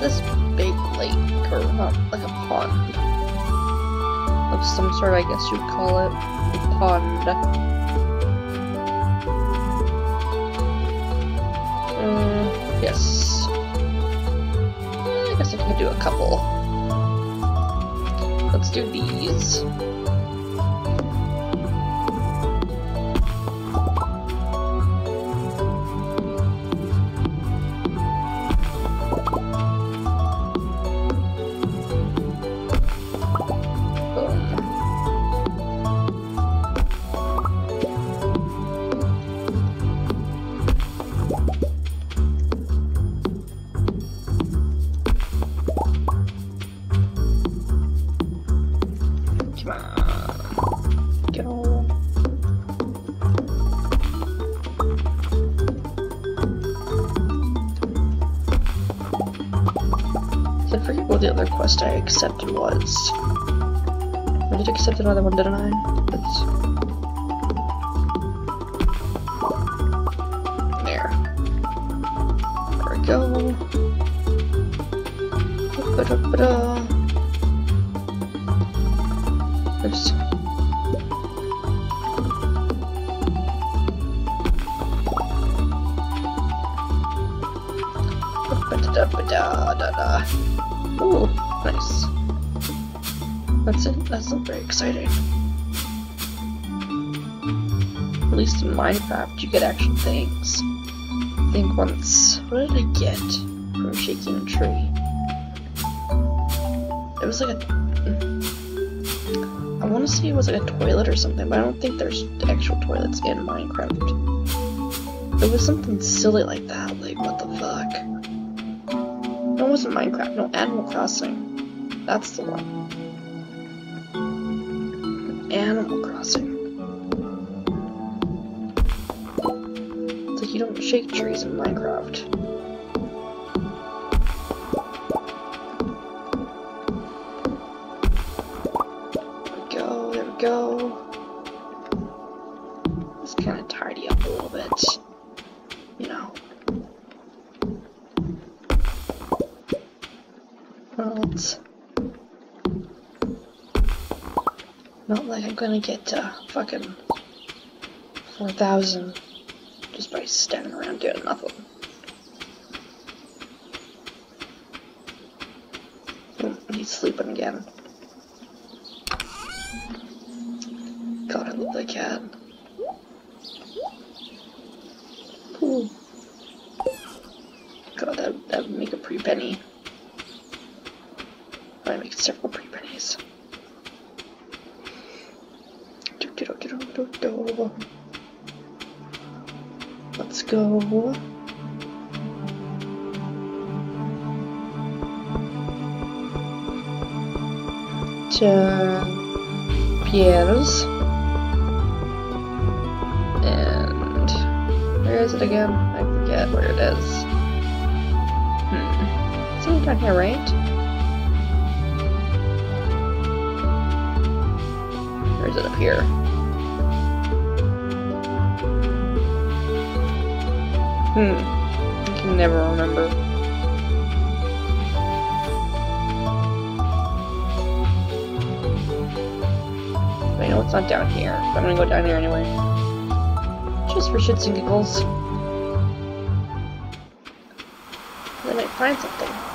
this big lake, or not, like a pond. Of some sort, I guess you'd call it. A pond. Mm, yes. I guess I can do a couple. Let's do these. Accepted was. I did accept another one, didn't I? It's... you get actual things. I think once. What did I get from shaking a tree? It was like a. I want to say it was like a toilet or something, but I don't think there's actual toilets in Minecraft. It was something silly like that. Like, what the fuck? No, it wasn't Minecraft. No, Animal Crossing. That's the one. Animal Crossing. You don't shake trees in Minecraft. There we go, there we go. Let's kind of tidy up a little bit. You know. Well, not like I'm gonna get fucking 4,000 just by standing around doing nothing. He's sleeping again. God, I love that cat. Ooh. God, that, that would make a pretty penny. I make several pretty pennies. Do, do, do, do, do, do. Go. To Pierre's. And where is it again? I forget where it is. Hmm. It's down here, right? Or is it up here? Hmm. I can never remember. I know it's not down here, but I'm gonna go down here anyway. Just for shits and giggles. I might find something.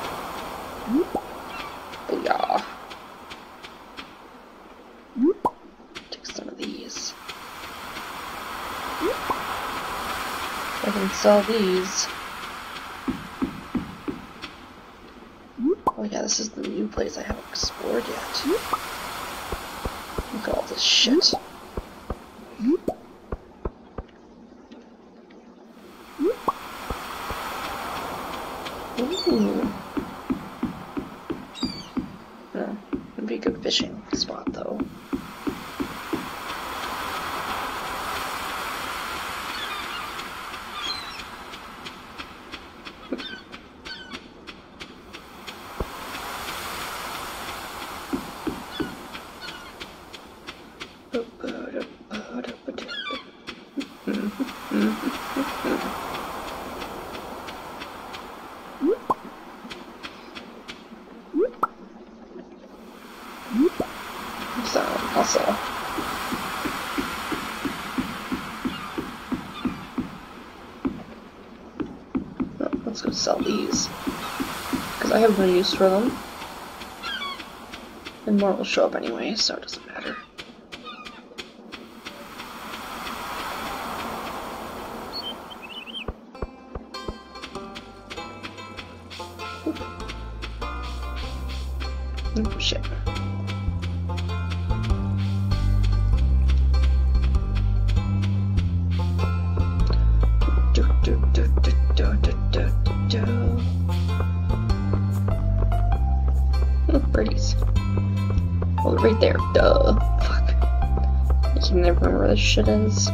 install these. Let's go sell these. Because I have no use for them. And more will show up anyway, so it doesn't matter. shit is.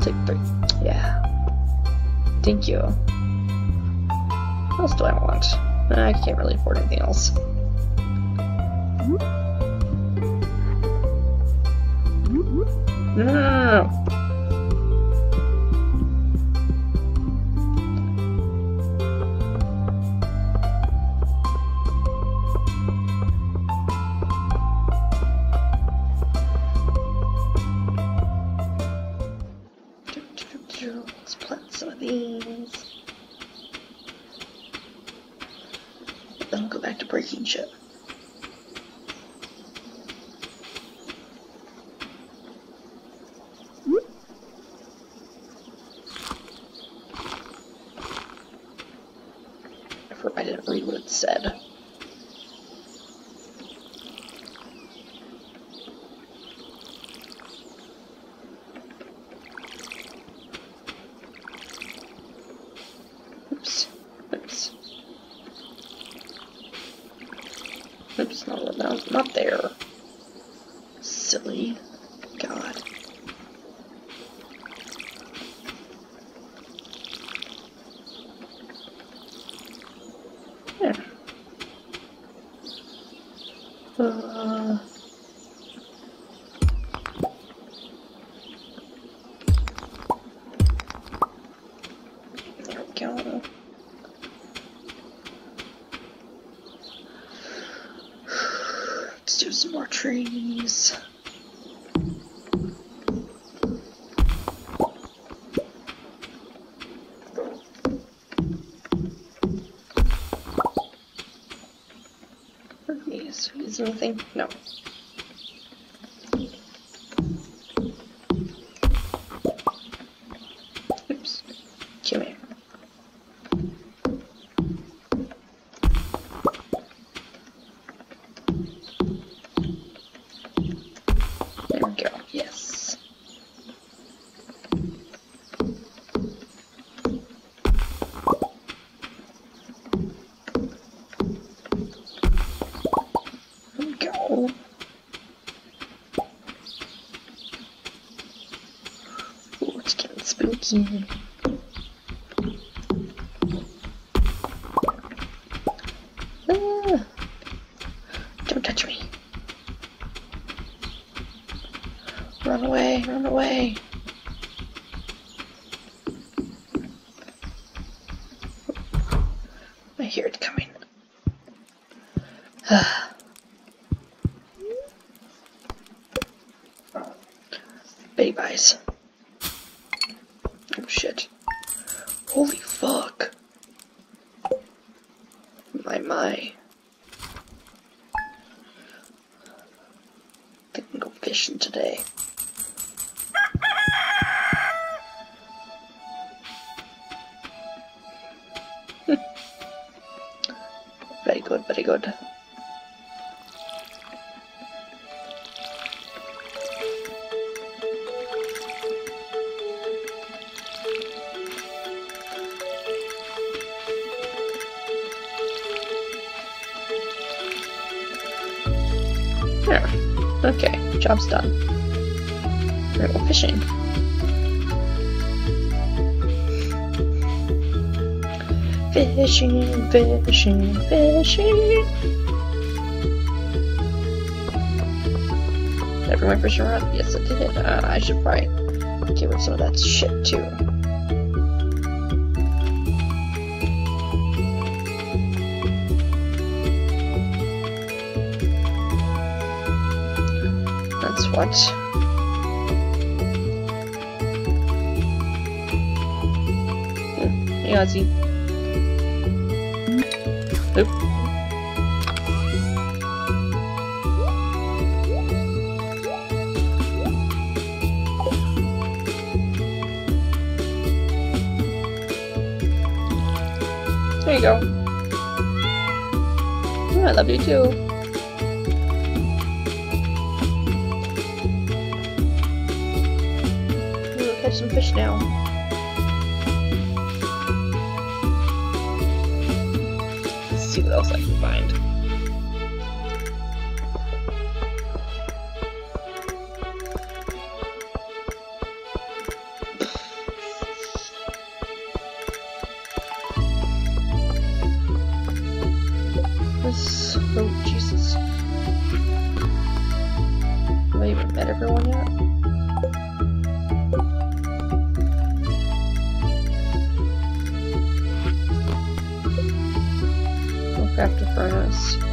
I'll take three. Yeah. Thank you. What else do I want? I can't really afford anything else. No, no, no, no. trees. These, these nothing? No. Getting spooky. There. Okay, job's done. Alright, well, fishing. Fishing, fishing, fishing. Did I bring my fishing rod? Yes, I did. Uh, I should probably get rid of some of that shit too. What. Hey, Ozzy. Oop. There you go. Oh, I love you too. Let's see what else I can find. After furnace.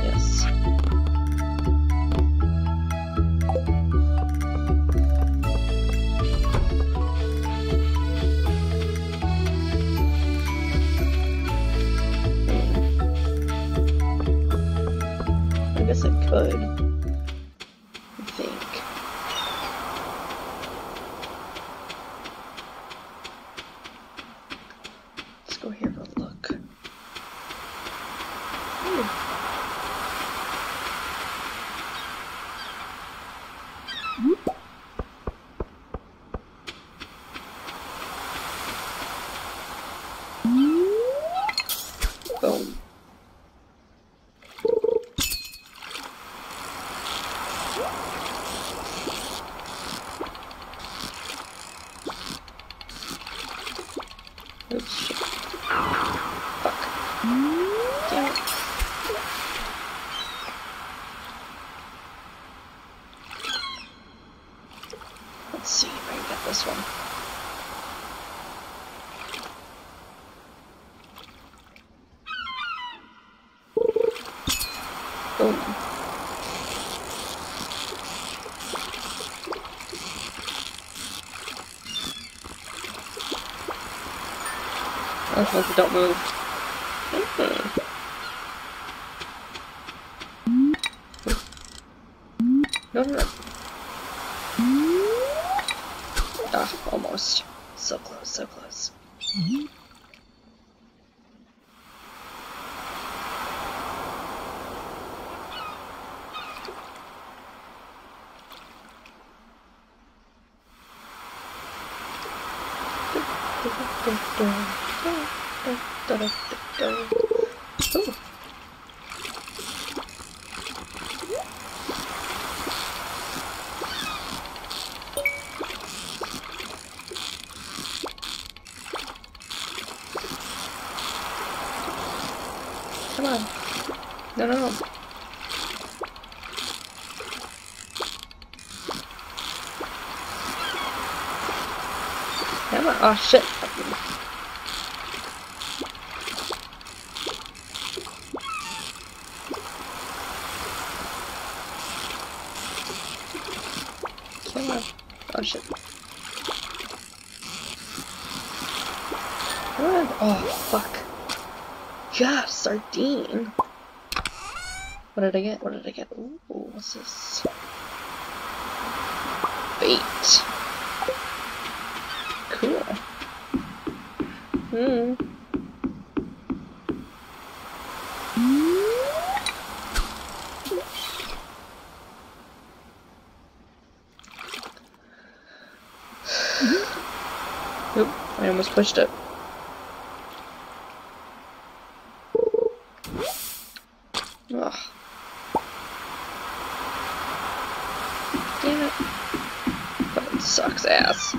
Oh, hope don't move. No, no, no. Ah, almost. So close, so close. Ooh. Come on. No, no, no. Come on. Oh, shit. Come on. Oh, shit. Come on. Oh, fuck. Gosh, sardine. What did I get? What did I get? Ooh, what's this? Bait. Cool. Hmm. Oop, I almost pushed it. Ugh. Damn it. Fucking sucks ass.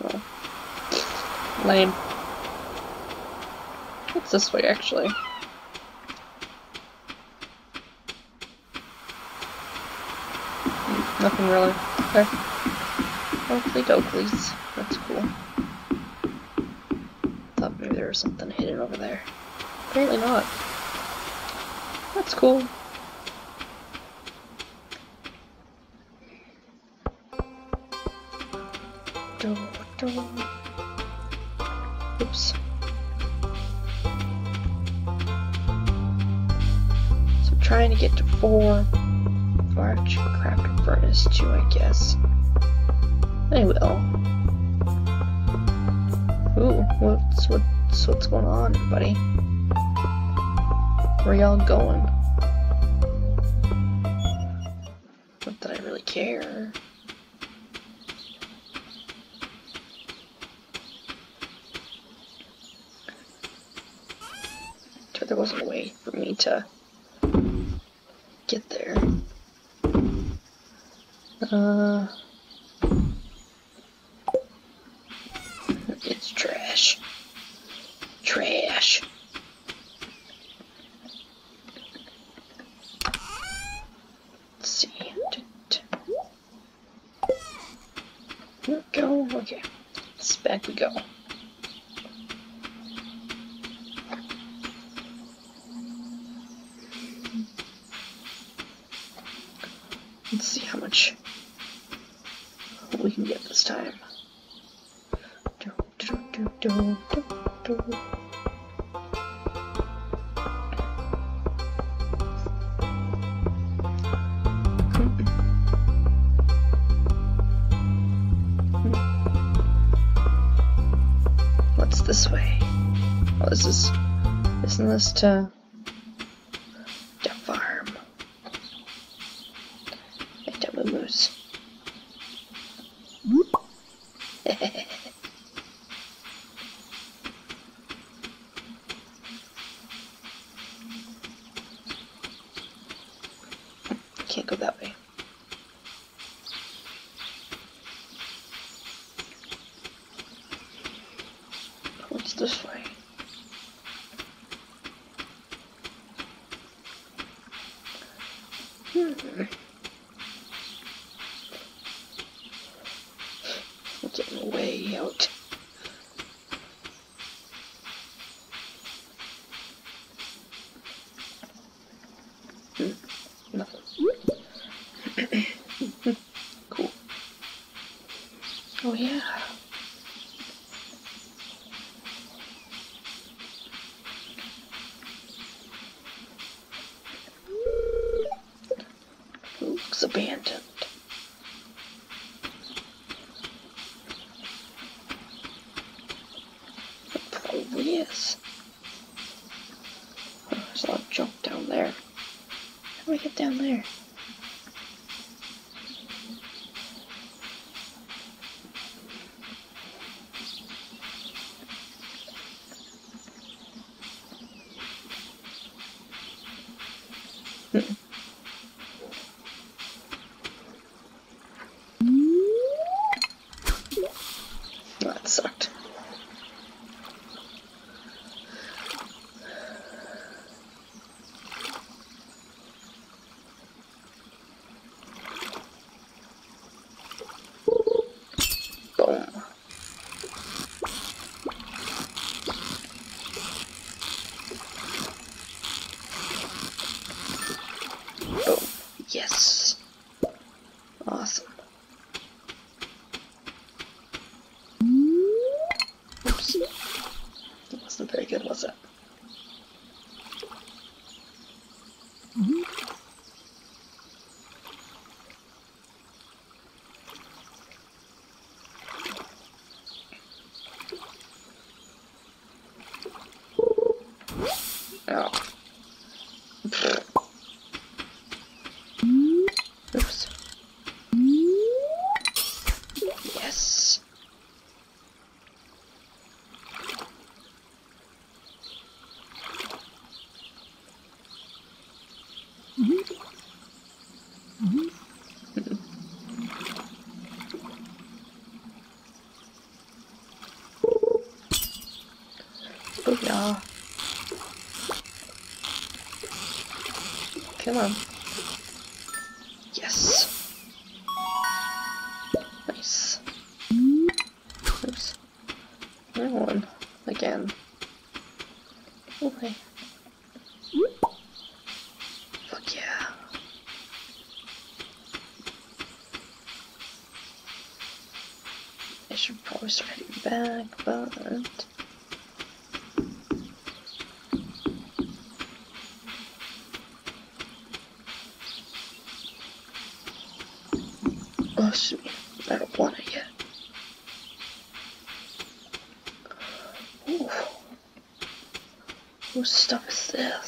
Oh. Lame. What's this way, actually? Nothing really. Okay. Oakley Doakleys. That's cool. Thought maybe there was something hidden over there. Apparently not. That's cool. Do, do. Oops. So I'm trying to get to four. Large craft furnace too, I guess. I will. Ooh, what's what's what's going on, buddy? Where y'all going? To get there. Uh, it's trash. Trash. Let's see. Here we go. Okay. Let's back we go. Let's see how much we can get this time. Do, do, do, do. Hmm. What's this way? Oh, this is. Isn't this to Mm. Mm-hmm. Booyah. Come on. Yes. Nice. Oops. Another one. Again. Okay. we're starting back, but Oh, sweet. I don't want it yet. Ooh. What stuff is this?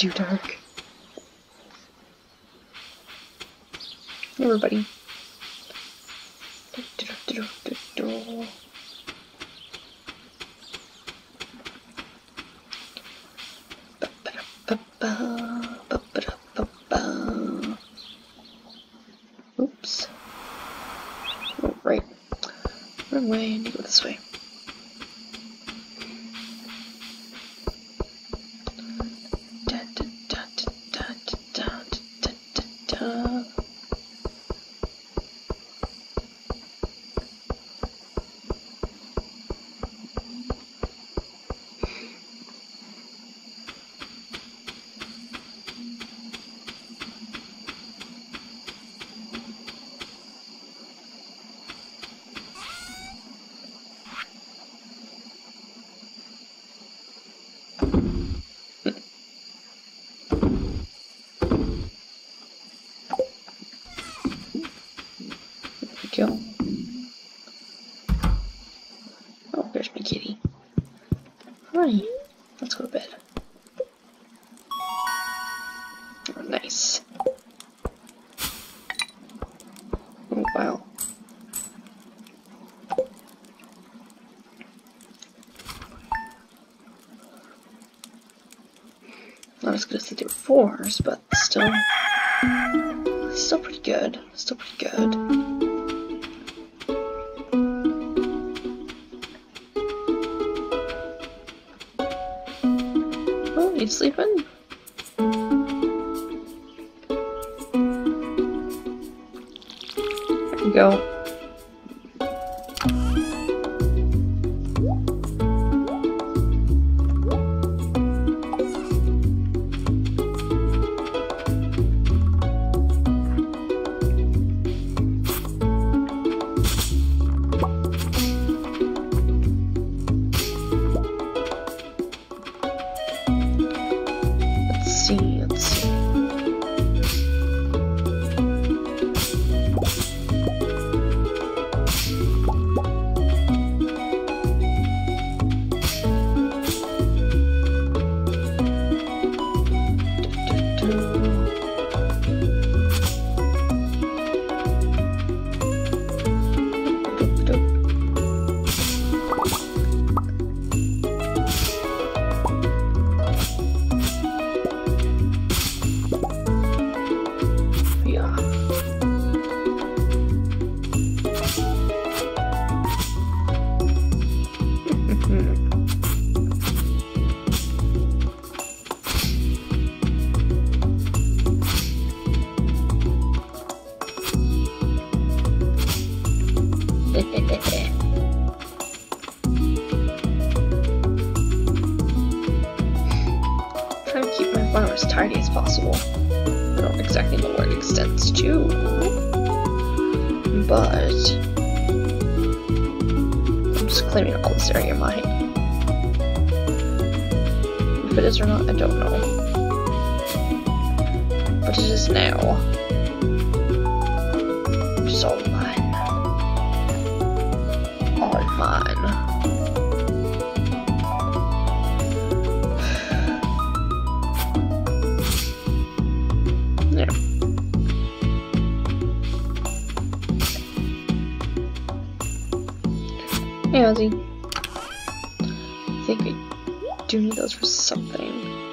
too dark. Everybody. Oops. Oh, right. Wrong way, go this way. The but still, still pretty good. Still pretty good. Oh, you sleeping? There you go. Hey, Ozzy. I think I do need those for something.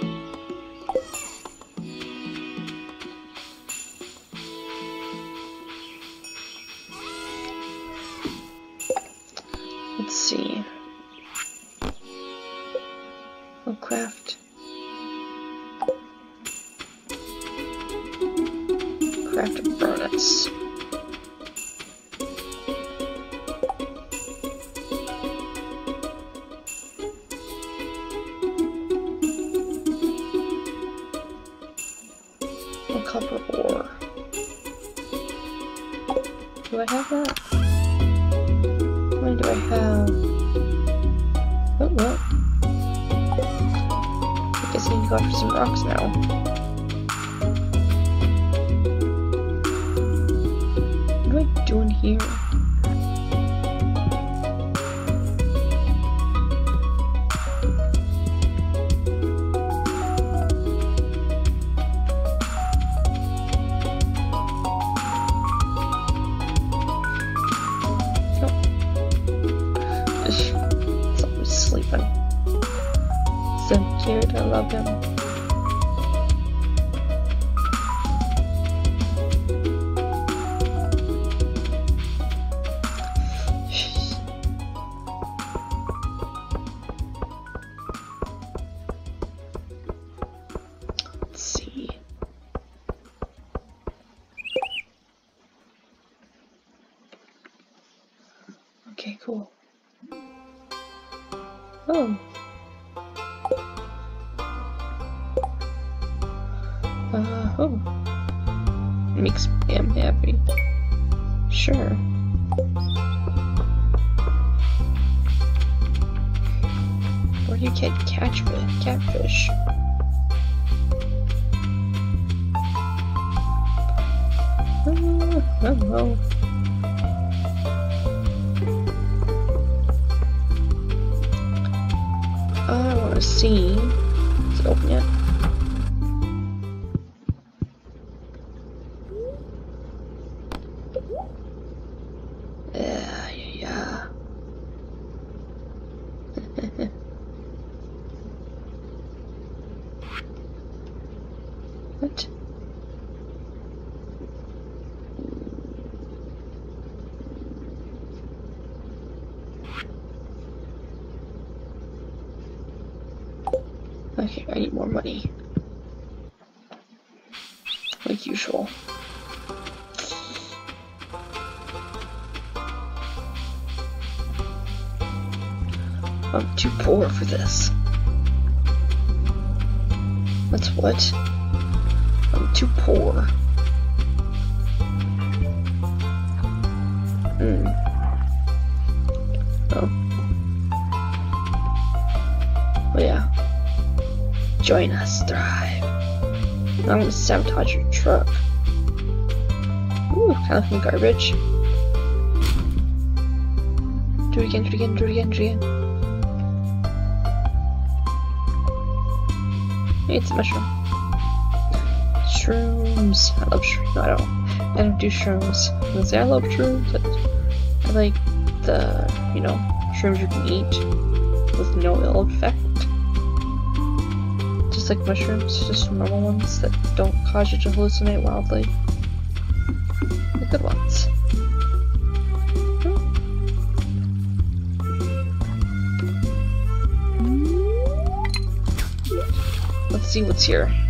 Oh. Uh, oh. Makes Pam happy. Sure. Where do you get catch catfish? Oh I don't. see. Let's open it. That's? I'm too poor. Hmm. Oh. Oh yeah. Join us, Thrive. I'm gonna sabotage your truck. Ooh, kind of some garbage. Do it again, do it again, do it again, do it again. It's a mushroom. Shrooms. I love shrooms. I don't. I don't do shrooms. I say I love shrooms, I like the, you know, shrooms you can eat with no ill effect. Just like mushrooms, just normal ones that don't cause you to hallucinate wildly. The good ones. See what's here.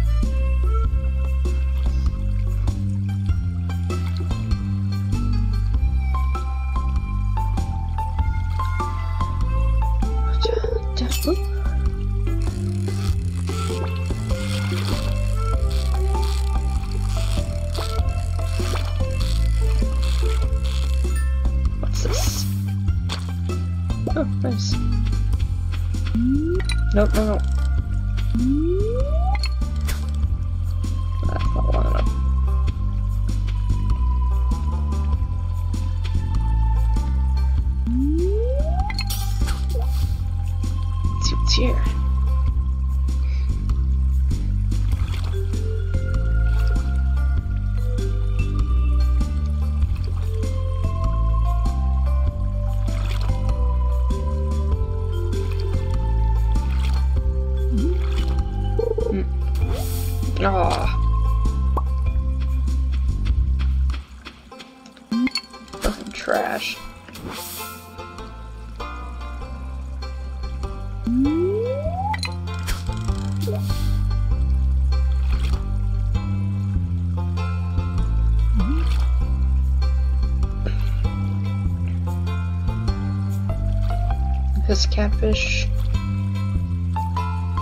Catfish,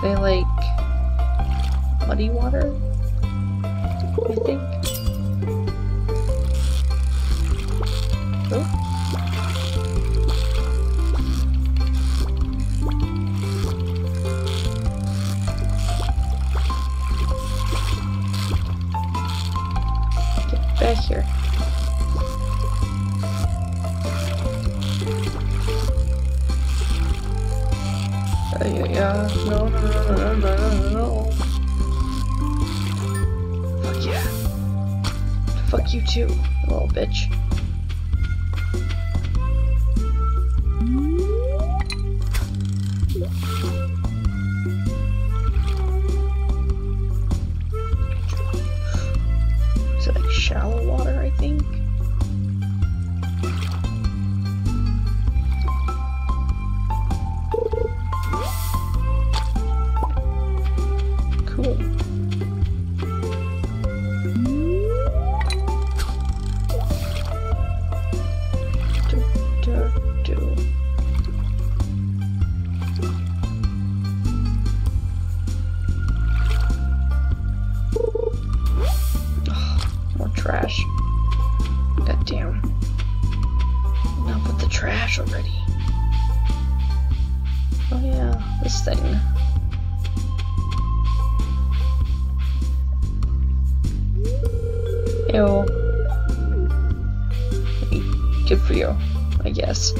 they like muddy water, I think. Fuck Ew. Good for you, I guess.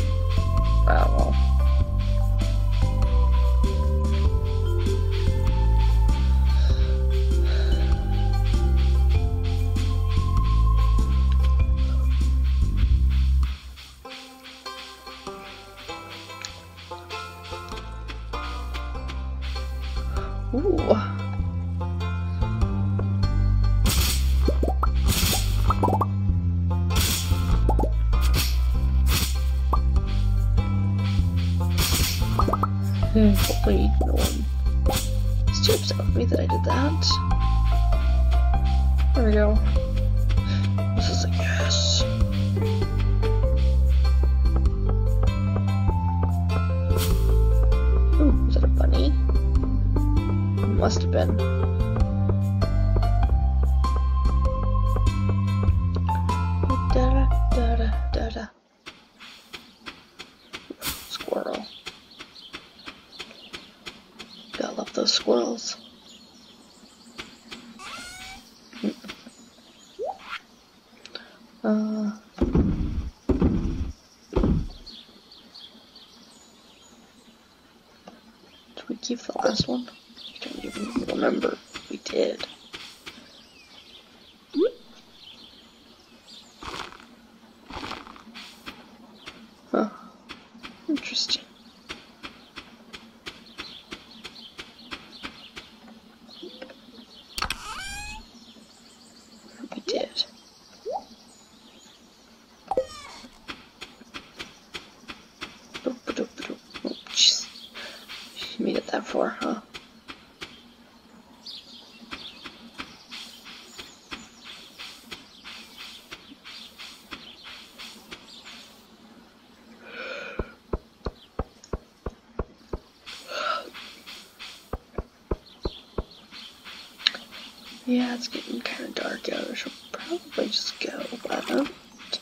Yeah, it's getting kind of dark out. I should probably just go left.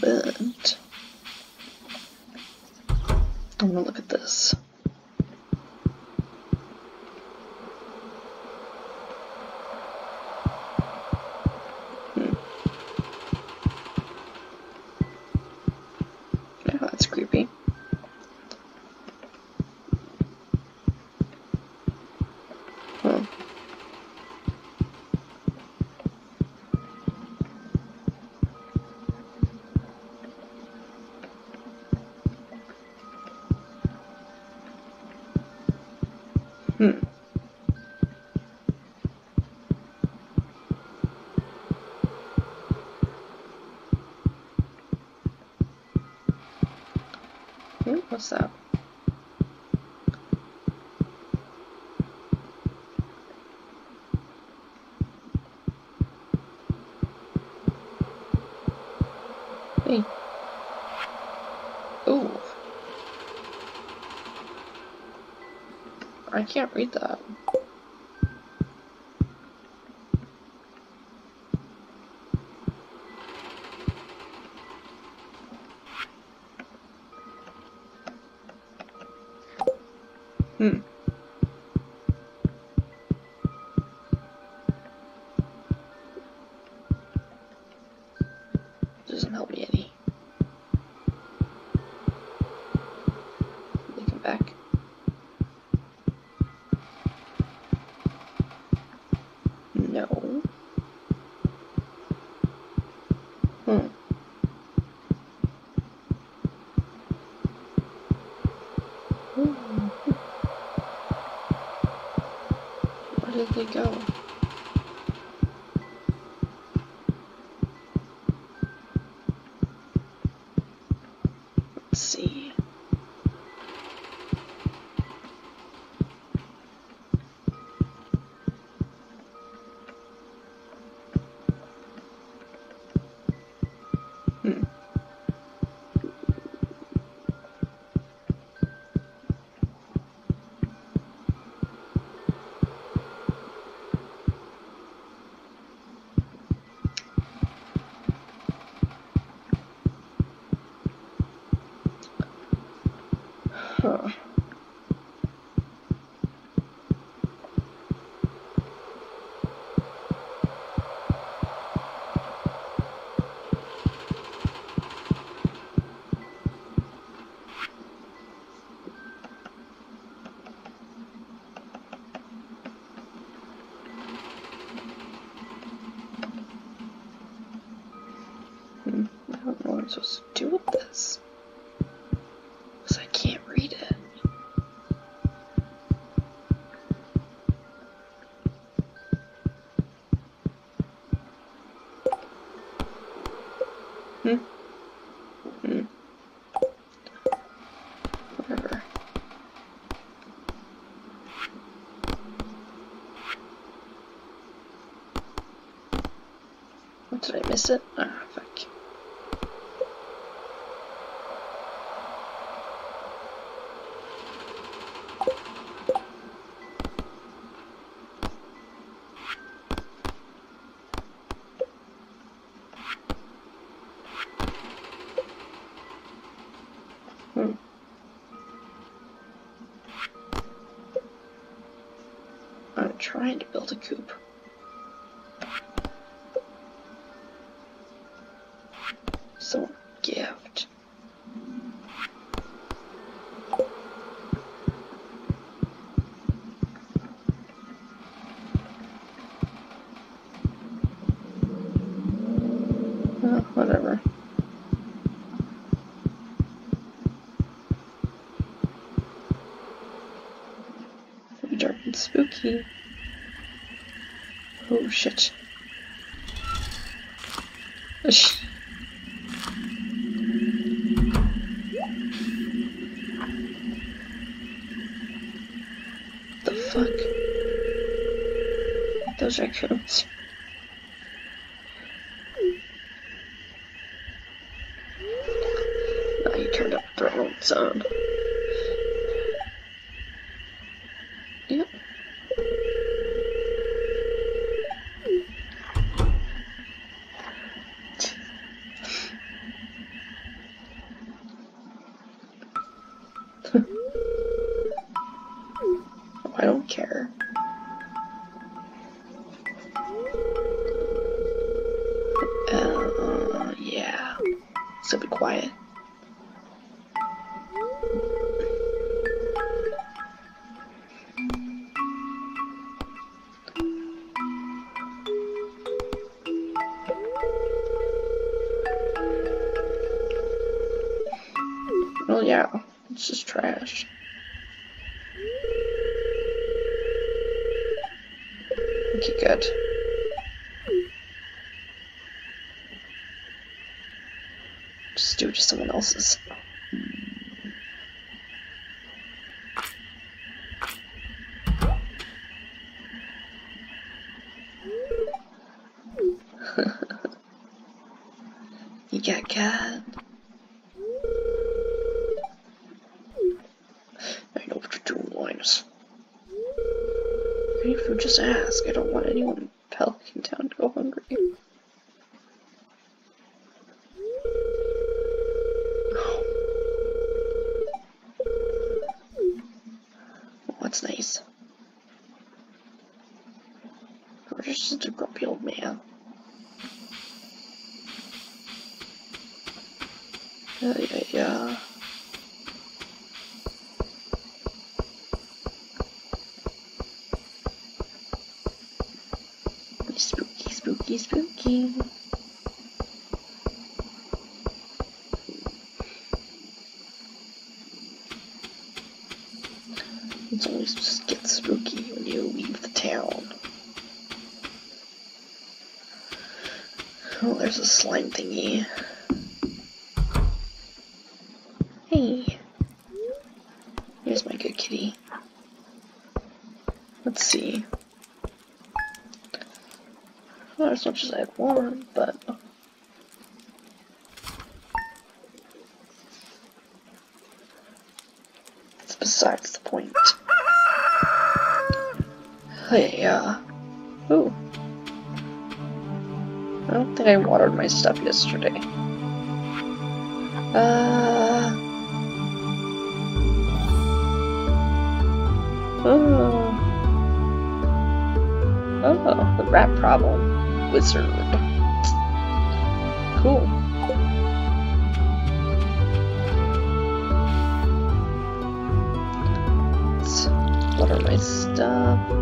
But I'm gonna look at this. What's that? Hey. Ooh. I can't read that. we go. I'm supposed to do with this? Because I can't read it. Hmm? Hmm. Whatever. Did I miss it? Oh. Build a coop. So gift. Uh, whatever. Dark and spooky. Oh shit. Ish. The fuck? Those raccoons. Now you turned up the wrong zone. Yeah, yeah, yeah. Spooky, spooky, spooky. It's always just gets spooky when you leave the town. Oh, there's a slime thingy. Hey. Here's my good kitty. Let's see. Not as much as I'd want, but. It's besides the point. Hey, uh. Ooh. I don't think I watered my stuff yesterday. Uh. Oh. Oh, the rat problem. Wizard. Cool. Let's water my stuff.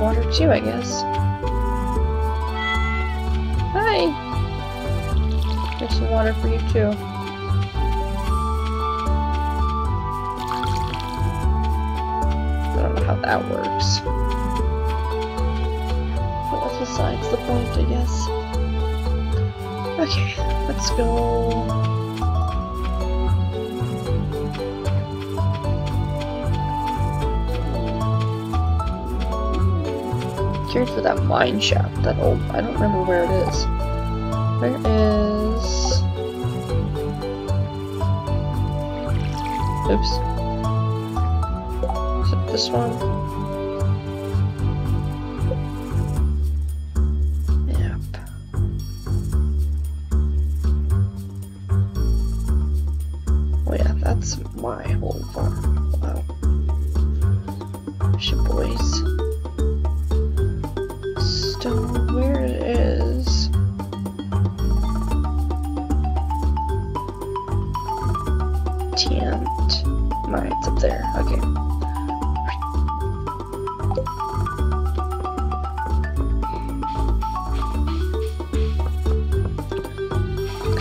Water too, I guess. Hi! Here's some water for you too. I don't know how that works. But that's besides the point, I guess. Okay, let's go. Curious for that mine shaft, that old, I don't remember where it is. Where is... Oops. Is it this one?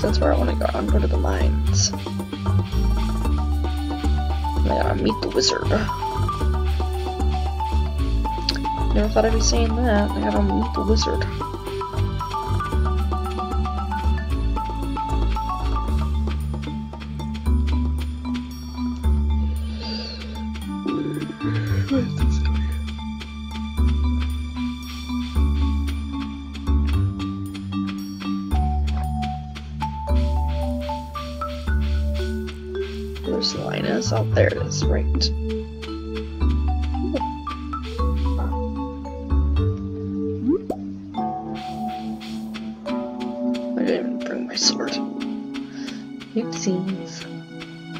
That's where I want to go. I'm going to the mines. Oh I gotta meet the wizard. Never thought I'd be saying that. I gotta meet the wizard. Is. Right. I didn't even bring my sword. Oopsies.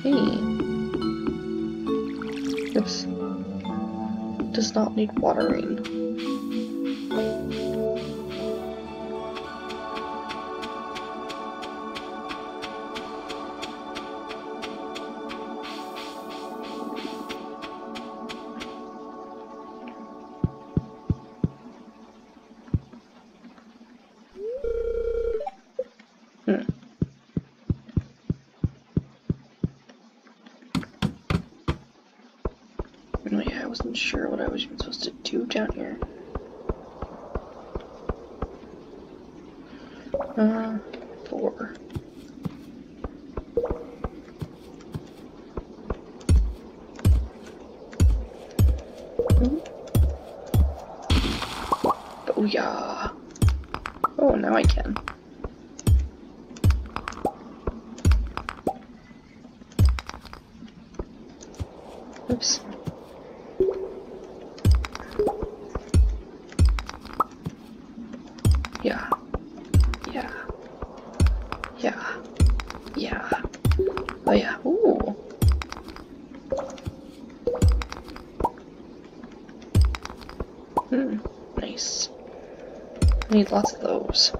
Hey. Oops. Does not need watering. Oops. Yeah. Yeah. Yeah. Yeah. Oh yeah. Ooh. Hmm. Nice. I need lots of those.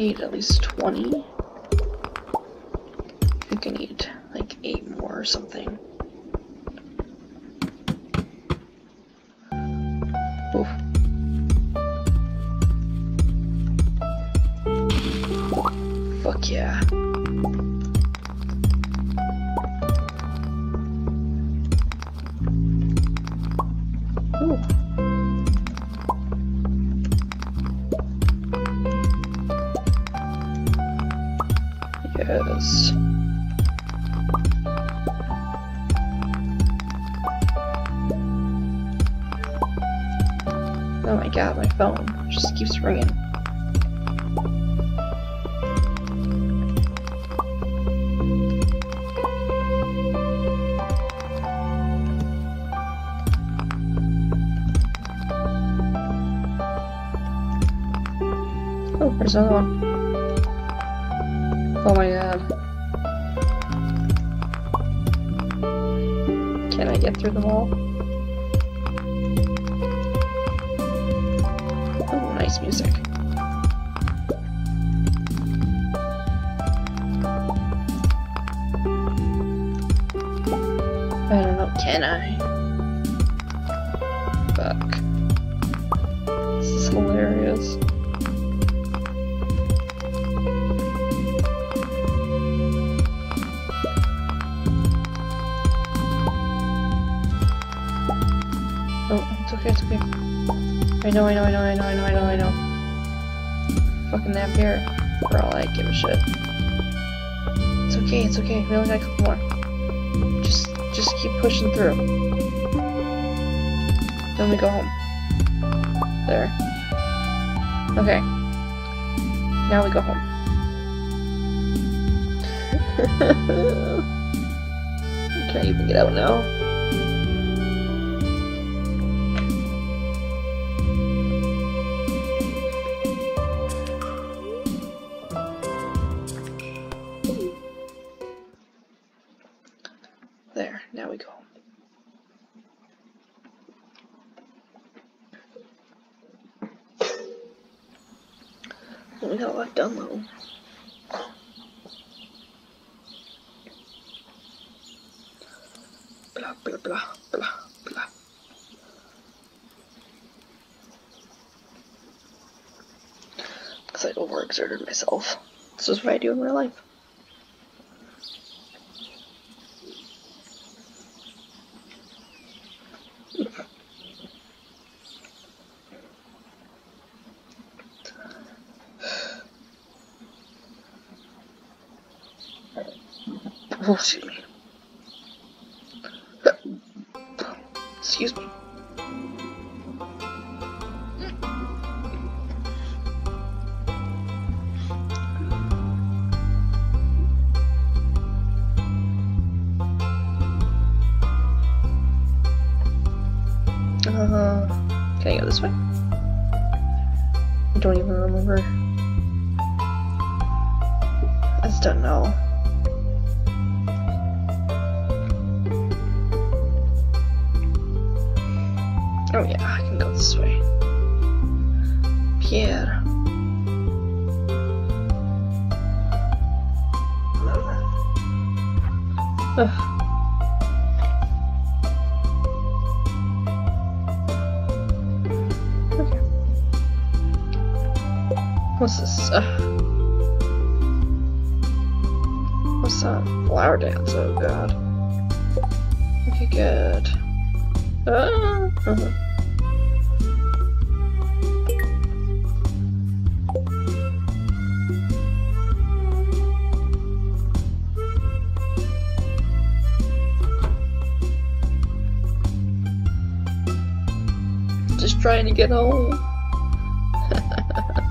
Need at least 20. There's another one. Oh my god. Can I get through the wall? Oh, nice music. Nap here. For all I give a shit. It's okay, it's okay. We only got a couple more. Just, just keep pushing through. Then we go home. There. Okay. Now we go home. Can't even get out now. This is what I do in real life. Oh, excuse me. Excuse me. To get home.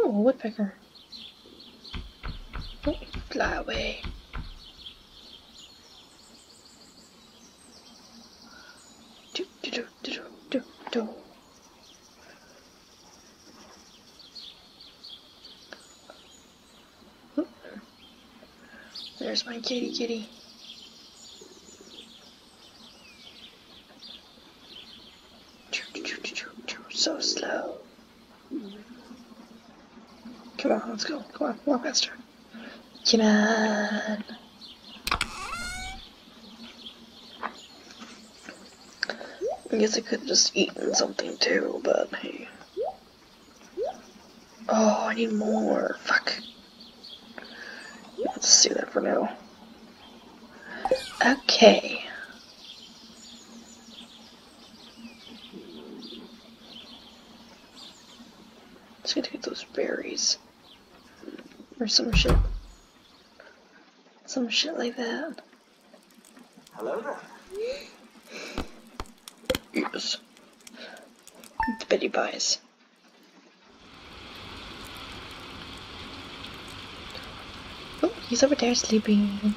Oh, a woodpecker. Oh, fly away. Do, do, do, do, do, do, do. Oh. Kitty kitty. So slow. Come on, let's go. Come on, walk faster. Come on. I guess I could have just eaten something too, but hey. Oh, I need more. Fuck. Let's see that for now. Okay. Just gotta get those berries. Or some shit. Some shit like that. Hello there. Yes. The Betty Pies. Oh, he's over there sleeping.